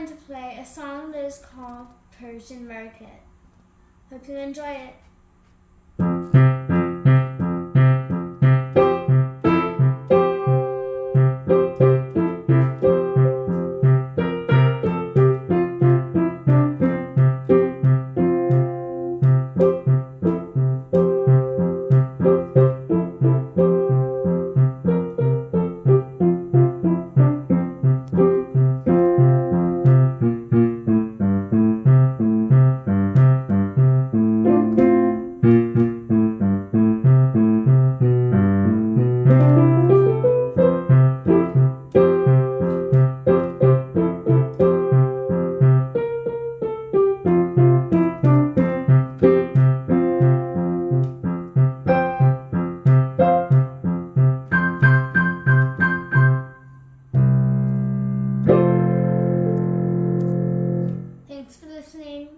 Going to play a song that is called Persian Market. Hope you enjoy it. Listening.